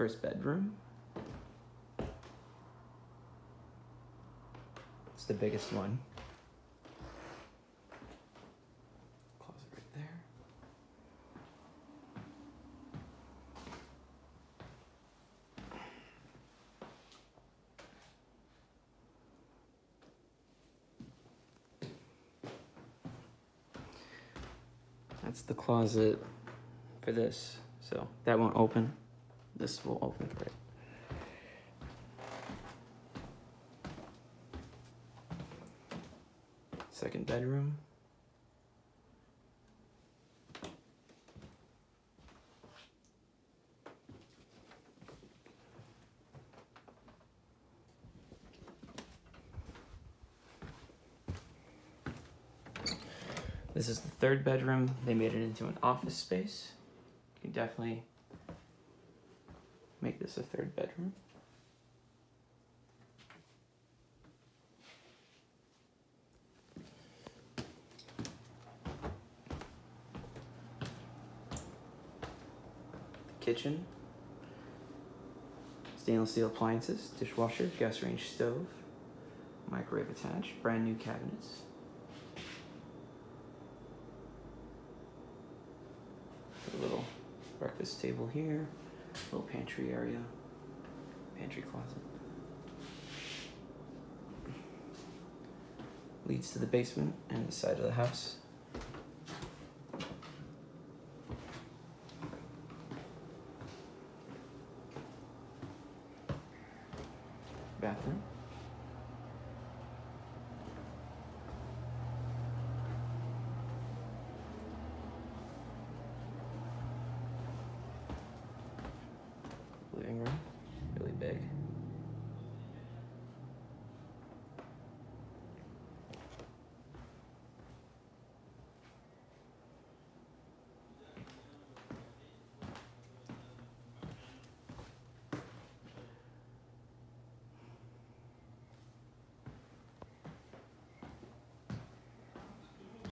First bedroom. It's the biggest one. Closet right there. That's the closet for this. So that won't open. This will open for it. Second bedroom. This is the third bedroom. They made it into an office space. You can definitely make this a third bedroom. Kitchen. Stainless steel appliances, dishwasher, gas range stove, microwave attached, brand new cabinets. A little breakfast table here, little pantry area, pantry closet. Leads to the basement and the side of the house. Bathroom.